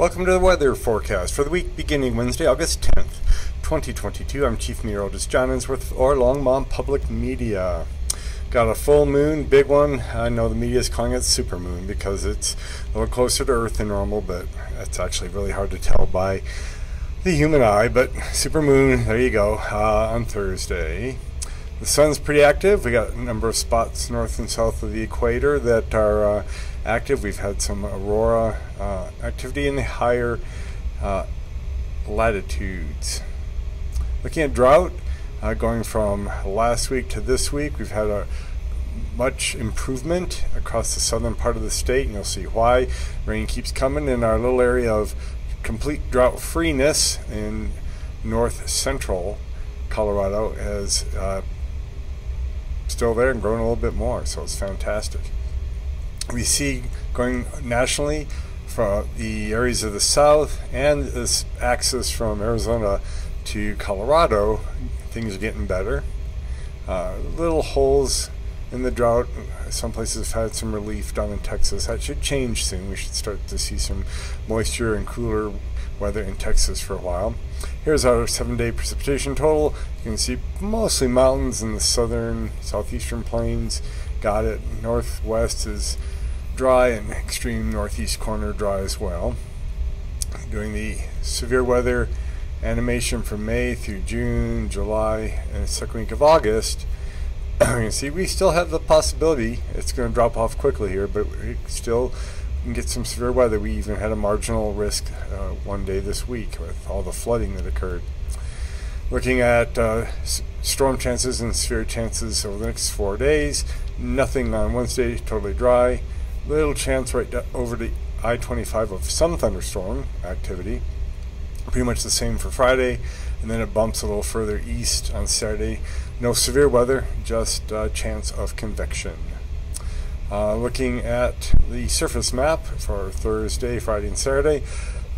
Welcome to the weather forecast for the week beginning Wednesday, August 10th, 2022. I'm Chief Meteorologist John Ensworth or Longmont Public Media. Got a full moon, big one. I know the media is calling it super moon because it's a little closer to Earth than normal, but it's actually really hard to tell by the human eye. But super moon, there you go, uh, on Thursday. The sun's pretty active. We got a number of spots north and south of the equator that are uh, active. We've had some aurora uh, activity in the higher uh, latitudes. Looking at drought, uh, going from last week to this week, we've had a much improvement across the southern part of the state, and you'll see why. Rain keeps coming in our little area of complete drought freeness in north central Colorado is uh, still there and growing a little bit more, so it's fantastic we see going nationally from the areas of the south and this axis from Arizona to Colorado, things are getting better. Uh, little holes in the drought. Some places have had some relief down in Texas. That should change soon. We should start to see some moisture and cooler weather in Texas for a while. Here's our seven day precipitation total. You can see mostly mountains in the southern, southeastern plains. Got it. Northwest is dry and extreme northeast corner dry as well. Doing the severe weather animation from May through June, July, and second week of August. you can see we still have the possibility it's going to drop off quickly here, but we still can get some severe weather. We even had a marginal risk uh, one day this week with all the flooding that occurred. Looking at uh, storm chances and severe chances over the next four days, nothing on Wednesday, totally dry little chance right over the I-25 of some thunderstorm activity. Pretty much the same for Friday, and then it bumps a little further east on Saturday. No severe weather, just a chance of convection. Uh, looking at the surface map for Thursday, Friday, and Saturday,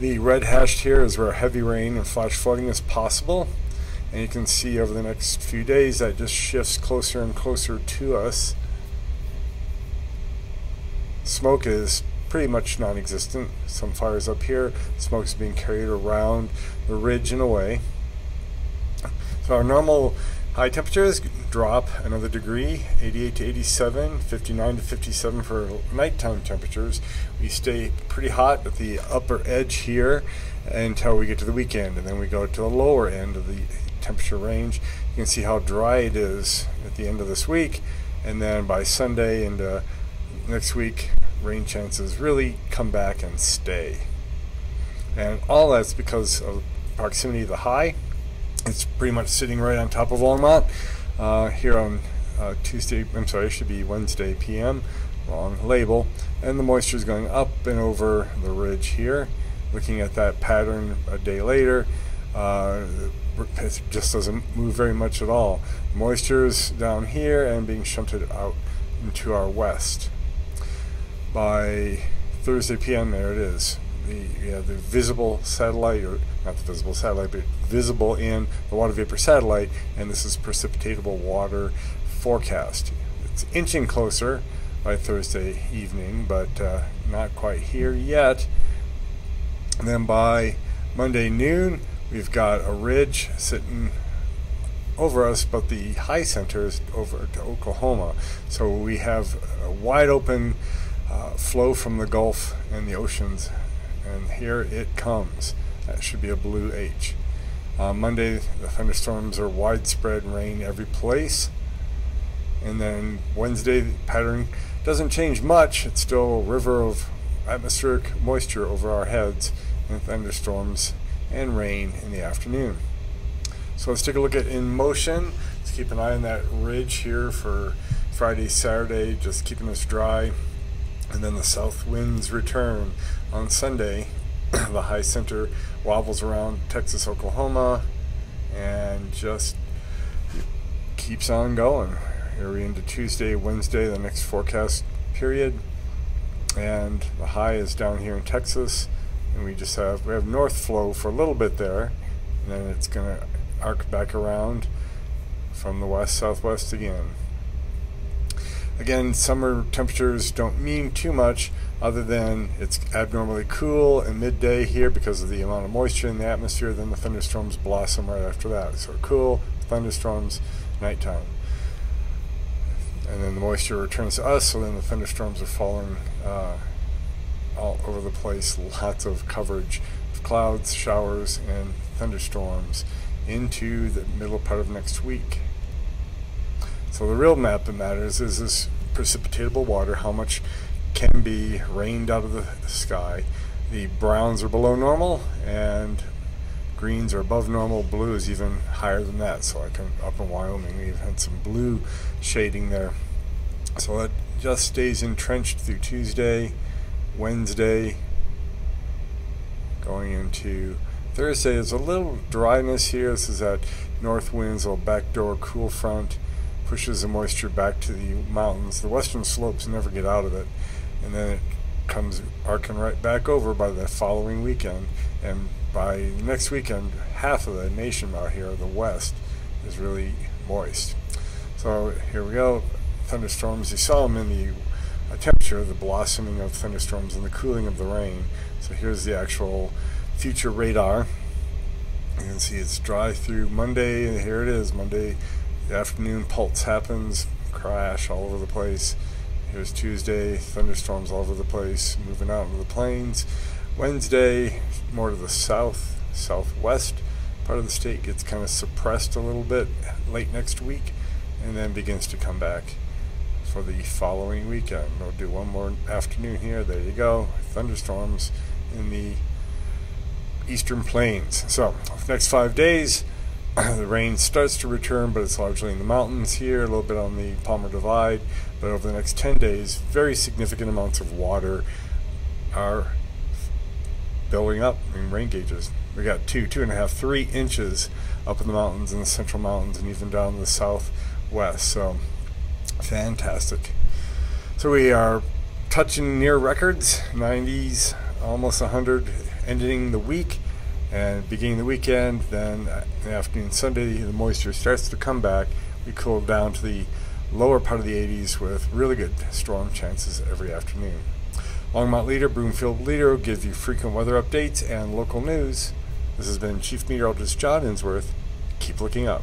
the red hashed here is where heavy rain and flash flooding is possible. And you can see over the next few days that just shifts closer and closer to us smoke is pretty much non-existent. Some fires up here, smoke is being carried around the ridge and away. So our normal high temperatures drop another degree, 88 to 87, 59 to 57 for nighttime temperatures. We stay pretty hot at the upper edge here until we get to the weekend, and then we go to the lower end of the temperature range. You can see how dry it is at the end of this week, and then by Sunday and uh, next week, rain chances really come back and stay. And all that's because of proximity to the high. It's pretty much sitting right on top of Longmont uh, here on uh, Tuesday, I'm sorry, it should be Wednesday PM, wrong label. And the moisture is going up and over the ridge here. Looking at that pattern a day later, uh, it just doesn't move very much at all. Moisture is down here and being shunted out into our west by Thursday PM, there it is. The, yeah, the visible satellite, or not the visible satellite, but visible in the water vapor satellite, and this is precipitatable water forecast. It's inching closer by Thursday evening, but uh, not quite here yet. And then by Monday noon, we've got a ridge sitting over us, but the high center is over to Oklahoma. So we have a wide open uh, flow from the Gulf and the oceans. And here it comes. That should be a blue H. Uh, Monday, the thunderstorms are widespread rain every place. And then Wednesday, the pattern doesn't change much. It's still a river of atmospheric moisture over our heads and thunderstorms and rain in the afternoon. So let's take a look at in motion. Let's keep an eye on that ridge here for Friday, Saturday, just keeping us dry and then the south winds return on Sunday. The high center wobbles around Texas, Oklahoma, and just keeps on going. Here we into Tuesday, Wednesday, the next forecast period, and the high is down here in Texas, and we just have we have north flow for a little bit there, and then it's going to arc back around from the west southwest again. Again, summer temperatures don't mean too much other than it's abnormally cool in midday here because of the amount of moisture in the atmosphere. Then the thunderstorms blossom right after that. So cool, thunderstorms, nighttime. And then the moisture returns to us, so then the thunderstorms are falling uh, all over the place. Lots of coverage of clouds, showers, and thunderstorms into the middle part of next week. So the real map that matters is this precipitatable water, how much can be rained out of the sky. The browns are below normal and greens are above normal. Blue is even higher than that. So I like up in Wyoming, we've had some blue shading there. So that just stays entrenched through Tuesday, Wednesday, going into Thursday. There's a little dryness here. This is that north winds, a little backdoor cool front pushes the moisture back to the mountains. The western slopes never get out of it, and then it comes arcing right back over by the following weekend. And by next weekend, half of the nation out here, the west, is really moist. So here we go. Thunderstorms. You saw them in the temperature, the blossoming of thunderstorms and the cooling of the rain. So here's the actual future radar. You can see it's dry through Monday, and here it is, Monday afternoon pulse happens, crash all over the place. Here's Tuesday, thunderstorms all over the place, moving out into the plains. Wednesday, more to the south, southwest part of the state gets kind of suppressed a little bit late next week and then begins to come back for the following weekend. We'll do one more afternoon here. There you go. Thunderstorms in the eastern plains. So, next five days, the rain starts to return, but it's largely in the mountains here, a little bit on the Palmer Divide. But over the next 10 days, very significant amounts of water are building up in rain gauges. We got two, two and a half, three inches up in the mountains, in the central mountains, and even down in the southwest. So, fantastic. So we are touching near records, 90s, almost 100, ending the week and beginning the weekend, then uh, in the afternoon Sunday, the moisture starts to come back. We cool down to the lower part of the 80s with really good storm chances every afternoon. Longmont Leader, Broomfield Leader give you frequent weather updates and local news. This has been Chief Meteorologist John Ensworth. Keep looking up.